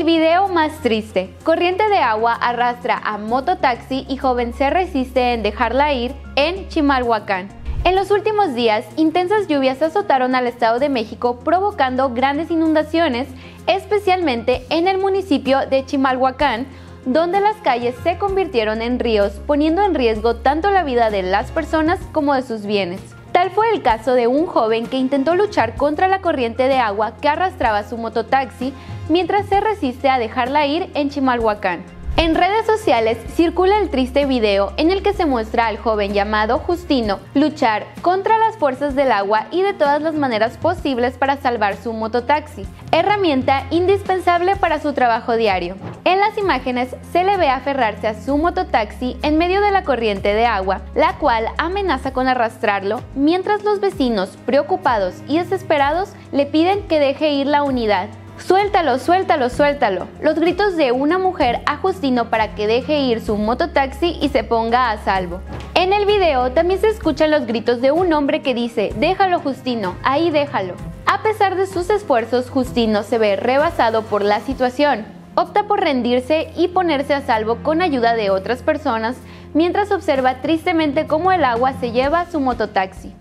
El video más triste. Corriente de agua arrastra a mototaxi y joven se resiste en dejarla ir en Chimalhuacán. En los últimos días, intensas lluvias azotaron al Estado de México provocando grandes inundaciones, especialmente en el municipio de Chimalhuacán, donde las calles se convirtieron en ríos, poniendo en riesgo tanto la vida de las personas como de sus bienes. Tal fue el caso de un joven que intentó luchar contra la corriente de agua que arrastraba su mototaxi mientras se resiste a dejarla ir en Chimalhuacán. En redes sociales circula el triste video en el que se muestra al joven llamado Justino luchar contra las fuerzas del agua y de todas las maneras posibles para salvar su mototaxi, herramienta indispensable para su trabajo diario. En las imágenes se le ve aferrarse a su mototaxi en medio de la corriente de agua, la cual amenaza con arrastrarlo, mientras los vecinos, preocupados y desesperados, le piden que deje ir la unidad. Suéltalo, suéltalo, suéltalo. Los gritos de una mujer a Justino para que deje ir su mototaxi y se ponga a salvo. En el video también se escuchan los gritos de un hombre que dice, déjalo Justino, ahí déjalo. A pesar de sus esfuerzos, Justino se ve rebasado por la situación. Opta por rendirse y ponerse a salvo con ayuda de otras personas mientras observa tristemente cómo el agua se lleva su mototaxi.